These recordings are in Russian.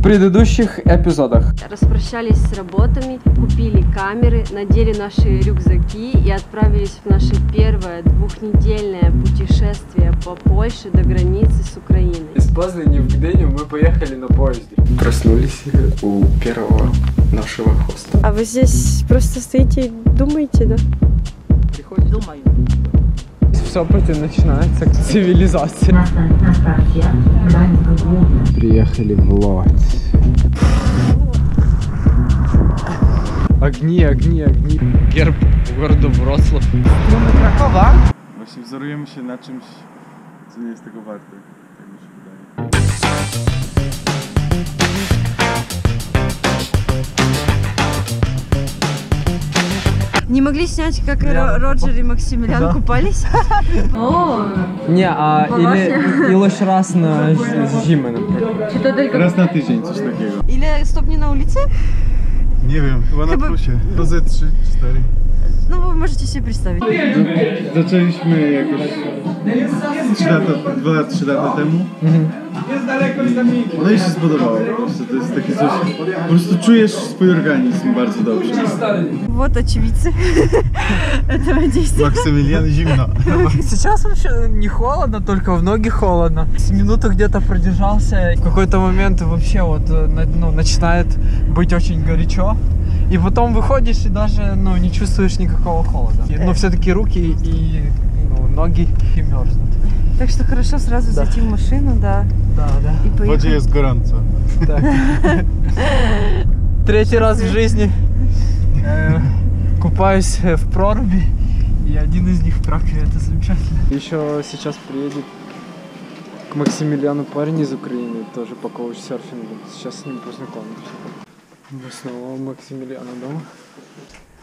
в предыдущих эпизодах. Распрощались с работами, купили камеры, надели наши рюкзаки и отправились в наше первое двухнедельное путешествие по Польше до границы с Украиной. Из Познани в Гдыню мы поехали на поезде. Проснулись у первого нашего хоста. А вы здесь просто стоите и думаете, да? Приходит. Думаю. В Сопоте начинается цивилизация. Приехали в Лодзь. Огни, огни, огни. Герб города Wrocław. Strony Krakowa. Właśnie wzorujemy się na czymś, co nie jest tego warte. Tak mi się wydaje. Не могли снять, как Ро- Роджер и Максимилиан купались? Не, а или, лишь раз на з- зимę, например. Raz na tydzień coś takiego. Или стопни на улице? Nie wiem, chyba na Chyba- plusie. To ze 3, 4. Ну, вы можете себе представить. Zaczęliśmy jakoś 3 lata, 2 lata, 3 lata temu. No i się spodobało po prostu. To jest takie coś. Po prostu czujesz swój organizm bardzo dobrze. Вот очевидцы этого действия. Maksymilian zimno. Сейчас вообще не холодно, только в ноги холодно. С минуты где-то продержался. В какой-то момент вообще вот э, ну, начинает быть очень горячо. И потом выходишь и даже ну, не чувствуешь никакого холода. И, Ну, все-таки руки и ну, ноги и мерзнут. Так что хорошо сразу зайти в машину, да, Да, да. и поехать. jest gorąco. Так. Третий раз в жизни э, купаюсь э, в проруби. И один из них в Кракове, это замечательно. Еще сейчас приедет к Максимилиану парень из Украины, тоже по коуч-серфингу. Сейчас с ним познакомимся. Мы снова у Максимилиана дома.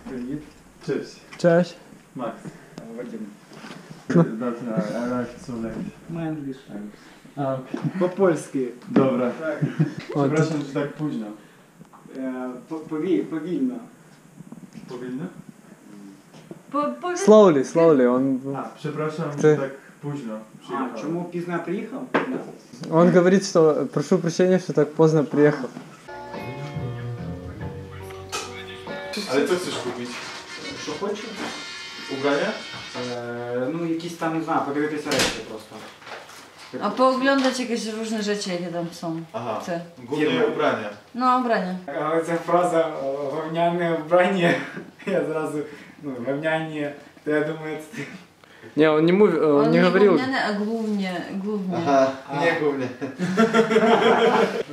Привіт. Cześć. Cześć. Max. Вадим. That's, I like it so late. My English. А, По-польськи. Dobra. вот, Przepraszam, że tak późno. Е, по- пові- Повільно. Powinno? slowly, slowly. Он, A, przepraszam, Ty. że tak późno А, przyjechałem. чому пізно я приїхав? Да. он говорит, что прошу прощения, что так поздно приехал. Але що хочеш купити? Що хочу? Убрання? E, no jakieś tam, nie znam, pogrywy serce prosto. A pooglądać jakieś różne rzeczy, jakie tam są. Aha, Chcę. głównie ubrania. No, ubrania. Ale ця фраза «вовняне вбрання», я зразу, ну, «вовняне», то я думаю, це Не, он не, мов- он On не nie говорил. gówniany, a głównie, głównie. Aha, nie głównie.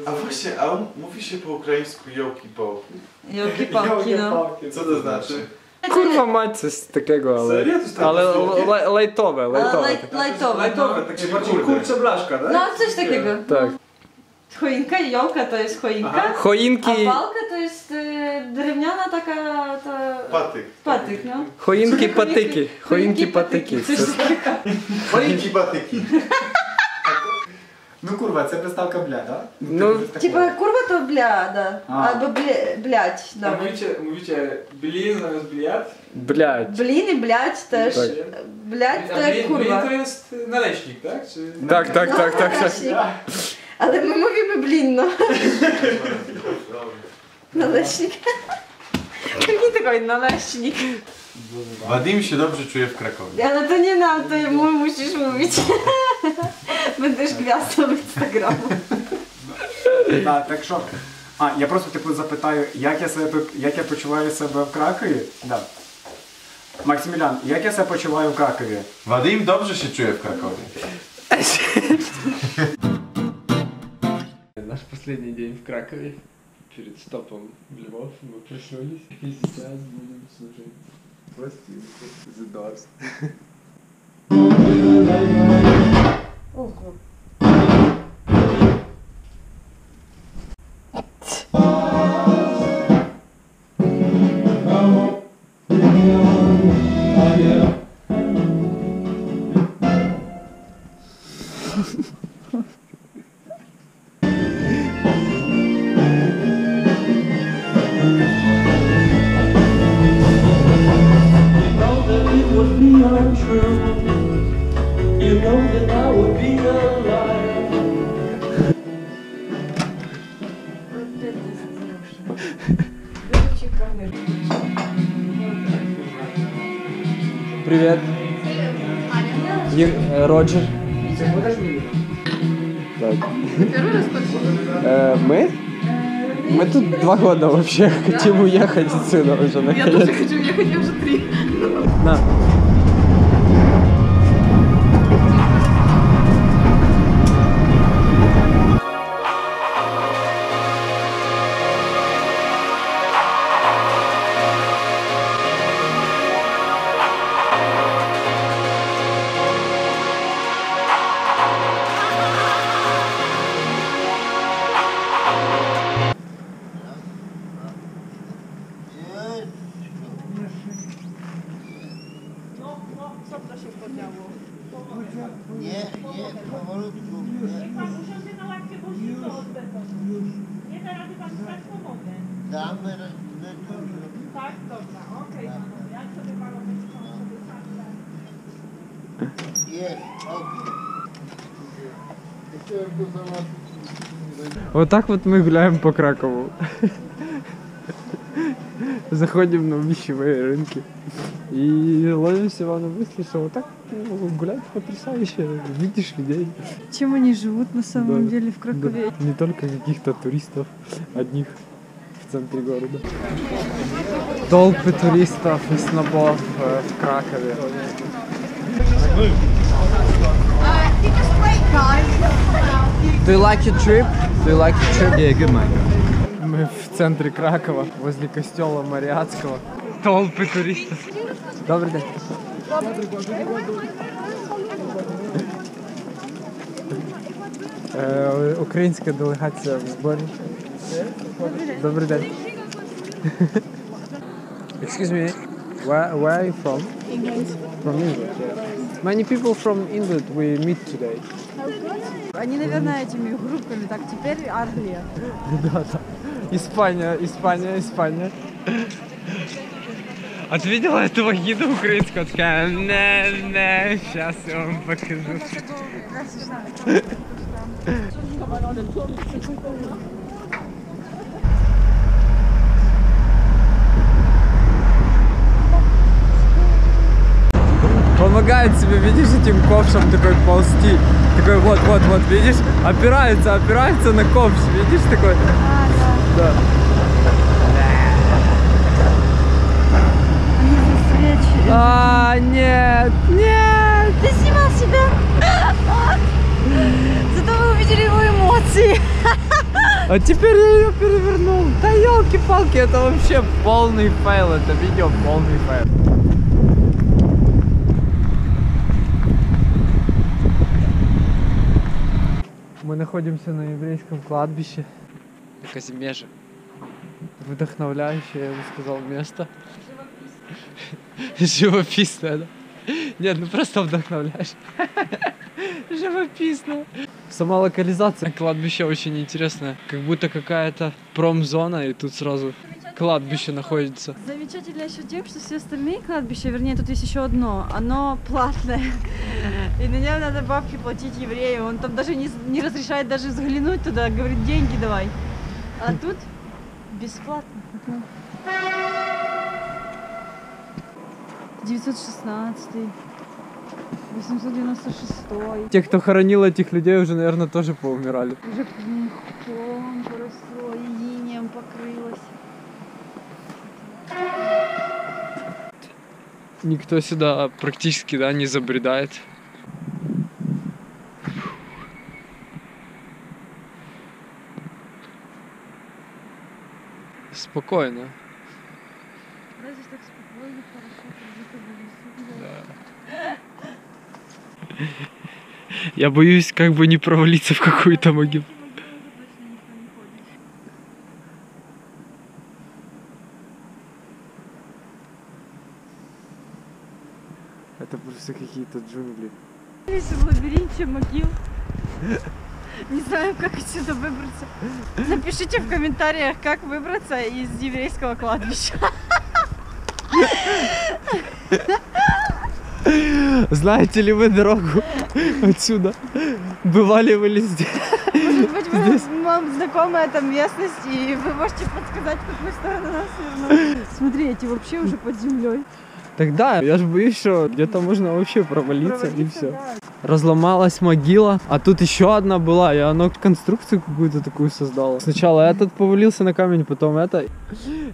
A właśnie, a m- mówi się po ukraińsku jołki-połki. Jolki-pałki, no. Йолки-палки. Co to znaczy? Kurwa mać coś takiego, ale... Serio? To jest takie Ale słównie? laj- lajtowe, Ale lajtowe. laj, lajtowe, no. tak się bardziej kurczę blaszka, tak? No, coś takiego. Tak. Хоїнка, йолка, то є хоїнка. Ага. Хоїнки... А палка, то є е, дерев'яна така... Та... Патик. Патик, ну. Хоїнки патики. Хоїнки патики. Хоїнки патики. Ну курва, це приставка бля, да? Ну, ну типа курва то бля, да. Або блять, да. Мовіче, блін замість блять. Блять. Блін і блять теж. Блять, то курва. Блін то є наречник, так? Так, так, так, так. naleśnik, tak? Czy... Tak, tak, tak, tak, tak. Naleśnik. Ale my mówimy blin, no. Naleśnik. Nie tylko naleśnik. Wadim się dobrze czuje w Krakowie. Ale to nie nam, to mu musisz mówić. Będziesz gwiazdą Instagramu. Так, так що. А, я просто типу запитаю, як я себе як я почуваю себе в Кракові? Да. Максимілян, як я себе почуваю в Кракові? Wadim dobrze się czuje w Krakowie. Последний день в Кракове. Перед стопом в Львов мы проснулись. И сейчас будем слушать пластинку The Doors. Ого. be untrue. Роджер. Так. Э, Мы? Мы тут два года вообще хотим уехать отсюда уже наконец. Я тоже хочу уехать, я уже три. На. Вот так вот мы гуляем по Кракову. Заходим на вещевые рынки и ловимся на мысли, что вот так ну, гулять потрясающе, видишь людей. Чем они живут на самом Да. деле в Кракове? Да, Не только каких-то туристов, одних в центре города. Толпы туристов и снобов э, в Кракове. Do you like your trip? Do you like your trip? Yeah, good man. Мы в центре Кракова, возле костела Мариатского. Толпы туристов. Добрый день. Е, Українська делегація в зборі. Добрий день. Excuse me, where, where are you from? England. From England, yeah. Many people from England we meet today. Они, наверное, этими группами. Так, теперь Англия. Да-да. Испания, Испания, Испания. А ты видела этого гида украинского? Такая, не, не, сейчас я вам покажу. Помогает себе, видишь, этим ковшем такой ползти. Такой вот, вот, вот, видишь, опирается, опирается на ковш, видишь, такой. Да. А, нет, нет. Ты снимал себя? Зато вы увидели его эмоции. А теперь я ее перевернул. Да елки-палки, это вообще полный файл, это видео полный файл. Находимся на еврейском кладбище на Казимеже. Вдохновляющее, я бы сказал, место. Живописное, да? Нет, ну просто вдохновляешь. Живописно. Сама локализация кладбища очень интересная. Как будто какая-то промзона, и тут сразу кладбище находится. Замечательно еще тем, что все остальные кладбища, вернее, тут есть еще одно, оно платное. И на нем надо бабки платить еврею. Он там даже не, не разрешает даже взглянуть туда, говорит, деньги давай. А тут бесплатно. 916 896 Те, кто хоронил этих людей, уже, наверное, тоже поумирали. Уже мхом поросло, и покрылось. Никто сюда практически, да, не забредает. Спокойно. Да, здесь так спокойно, хорошо, как будто бы лесу, да. Я боюсь как бы не провалиться в какую-то могилу. Какие-то джунгли. Здесь в лабиринте могил. Не знаю, как отсюда выбраться. Напишите в комментариях, как выбраться из еврейского кладбища. Знаете ли вы дорогу отсюда? Бывали вы ли здесь? Может быть, вы, вам знакома эта местность, и вы можете подсказать, в какую сторону нас вернуть. Смотри, эти вообще уже под землей. Тогда я же боюсь, что где-то можно вообще провалиться, и все. Разломалась могила, а тут еще одна была, и оно конструкцию какую-то такую создало. Сначала этот повалился на камень, потом это.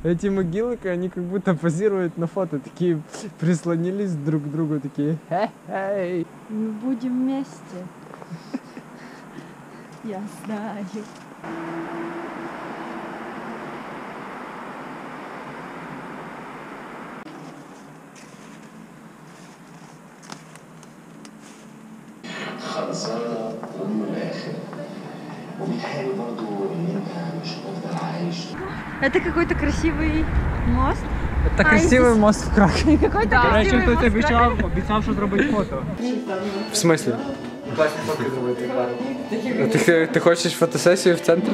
Эти могилы, они как будто позируют на фото, такие прислонились друг к другу, такие «Хе-хей». Мы будем вместе. Я знаю. Это какой-то красивый мост. Это красивый мост в Кракове. Какой-то красивый мост. обіцяв, обіцяв, що зробить фото. В смысле? Класні фотки зробити пару. Ти, ти хочеш фотосесію в центрі?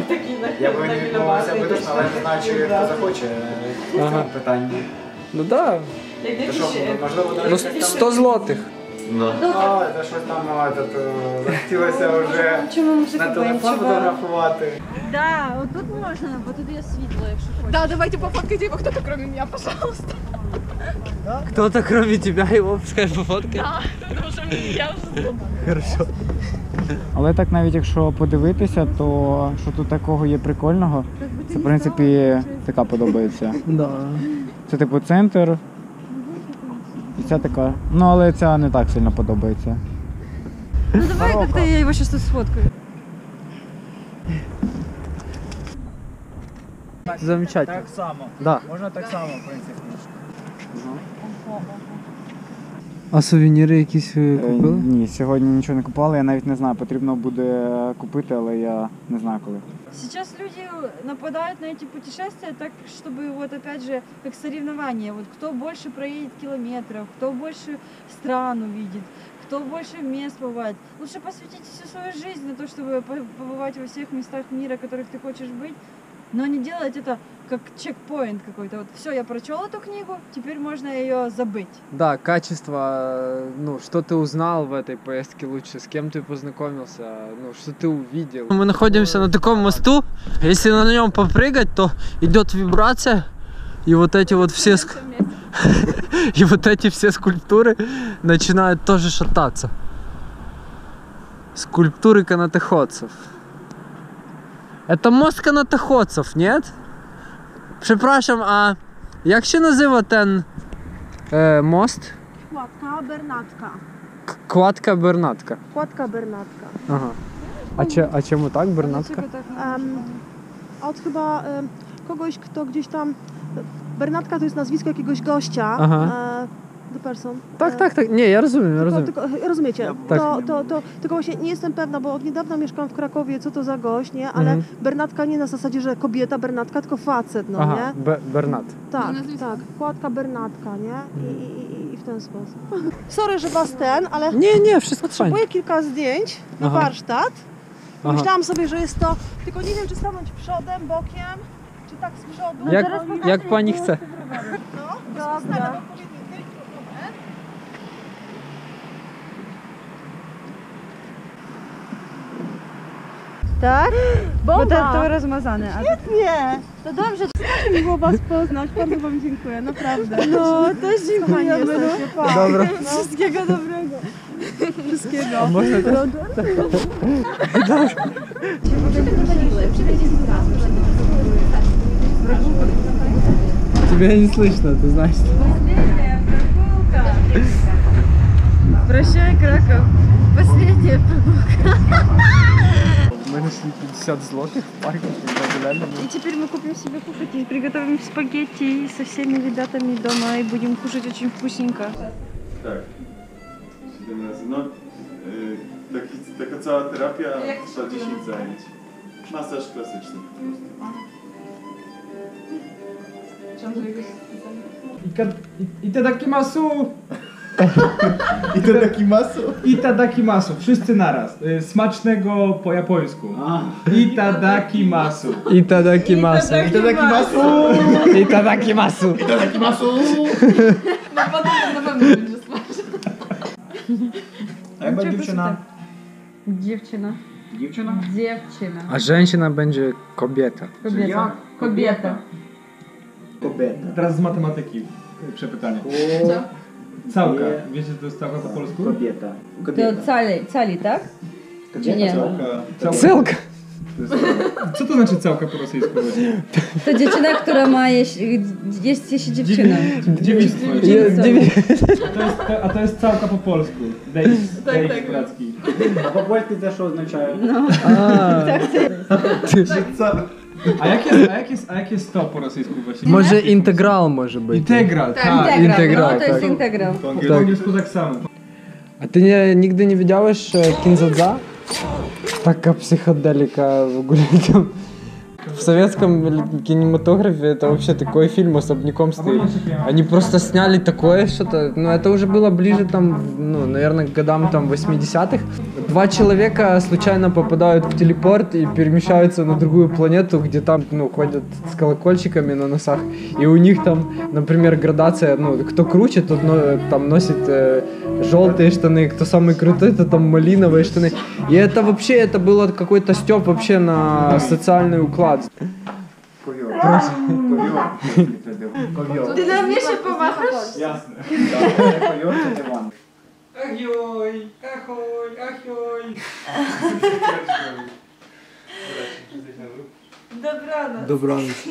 Я би не відмовився би точно, але не знаю, чи хто захоче в Ага. цьому питанні. Ну да. То що, можливо, Ну навіть 100 злотих. No. А, це щось там а, захотілося вже вже на телефон фотографувати. Да, от тут можна, бо тут є світло, якщо хочеш. Да, давайте пофоткайте его кто-то кроме меня, пожалуйста. Кто-то кроме тебя его пускай пофоткает? Да, потому что я уже Хорошо. Але так навіть якщо подивитися, то що тут такого є прикольного, це в принципі така подобається. Це типу центр. І ця така. Ну але ця не так сильно подобається. Ну давай как-то я его сейчас тут сфоткаю. Замечательно. само. Да. Можна так само, в принципі. А сувеніри якісь ви Е, купили? Ні, сьогодні нічого не купували, я навіть не знаю, потрібно буде купити, але я не знаю коли. Сейчас люди нападают на эти путешествия так, чтобы вот опять же, как соревнование, вот кто больше проедет километров, кто больше стран увидит, кто больше мест побывает. Лучше посвятите всю свою жизнь на то, чтобы по- побывать во всех местах мира, в которых ты хочешь быть, но не делать это как чекпоинт какой-то. Вот все, я прочел эту книгу, теперь можно ее забыть. Да, качество, э, ну, что ты узнал в этой поездке лучше, с кем ты познакомился, ну, что ты увидел. Мы находимся на таком мосту, если на нем попрыгать, то идет вибрация, и вот эти вот все, и вот эти все скульптуры начинают тоже шататься. Скульптуры канатоходцев. Это мост канатоходцев, нет? Przepraszam, a jak się nazywa ten e, most? Kładka Bernatka. Kładka Bernatka. Kładka Bernatka. Aha. A, cie, a czemu tak, Bernatka? Em, od chyba em, kogoś, kto gdzieś tam. Bernatka to jest nazwisko jakiegoś gościa. Aha. E, the person. Tak, E, tak, tak. Nie, ja rozumiem, Tylko, rozumiem. tylko, rozumiecie, Tak. to, to, to, tylko właśnie nie jestem pewna, bo od niedawna mieszkam w Krakowie, co to za gość, nie? Ale Mhm. Bernatka nie na zasadzie, że kobieta Bernatka, tylko facet, no Aha, nie? Be, Bernat. Tak, tak, kładka Bernatka, nie? I, i, i, I w ten sposób. Sorry, że was ten, ale Nie, nie, wszystko fajnie. potrzebuję kilka zdjęć na Aha. warsztat. Aha. Myślałam sobie, że jest to, tylko nie wiem, czy stanąć przodem, bokiem, czy tak z przodu. Jak, No, jak pani chce. No, dobra. Tak? Bo Bomba! to, to rozmazane. A Nie, to dobrze, to mi było was poznać, bardzo wam dziękuję, naprawdę. no też Kochani dziękujemy. jesteście, pa. Dobra. Wszystkiego dobrego. Wszystkiego. A można też? Тебя не слышно, ты знаешь. Прощай, Краков. Последняя Мы нашли 50 злотых в парке, когда гуляли. И теперь мы купим себе кушать и приготовим спагетти со всеми ребятами дома и будем кушать очень вкусненько. Tak. 7 razy. No, y, taki, taka cała terapia trwa 10 zajęć. Masaż klasyczny. Itadakimasu! I I Tadakimasu? I Tadakimasu, wszyscy naraz. Y, smacznego po japońsku. I Tadakimasu. I Tadakimasu. I Tadakimasu! I Tadakimasu. I Tadakimasu! No potem to na pewno będzie smaczne. A jak będzie dziewczyna? Tak? Dziewczyna. Dziewczyna? Dziewczyna. A żeńsina będzie kobieta. Kobieta. Kobieta. Kobieta. Teraz z matematyki przepytanie. Co? Całka. Wiecie, co to jest całka po polsku? Кобета. To cali, cali, tak? Czy nie? Całka. Celka. Co to znaczy całka po rosyjsku? właśnie? To dziewczyna, która ma jeść, jest, jest dziewczyną. Dziewictwo. Jest dziewię- To jest, a to jest całka po polsku. Dejs, Tak, dejs tak. bracki. А по-польськи це що означає? A A jak jest, a jak jest, a jak jest to po rosyjsku właśnie? Może integral może być. Integral, tak. tak integral, no, to tak. jest tak. integral. Po angielsku tak samo. A ty nie, nigdy nie widziałeś e, Kinzadza? Taka psychodelika w ogóle. В советском кинематографе это вообще такой фильм особняком стоит. Они просто сняли такое что-то, ну это уже было ближе там, ну, наверное, к годам там 80-х. Два человека случайно попадают в телепорт и перемещаются на другую планету, где там, ну, ходят с колокольчиками на носах. И у них там, например, градация, ну, кто круче, тот но- там носит э, желтые штаны, кто самый крутой, то там малиновые штаны. И это вообще, это было какой-то степ вообще на социальный уклад. Na mnie się pomachasz? Ясно. Ахой, ахой, ахой. Dobranoc. Добраніч.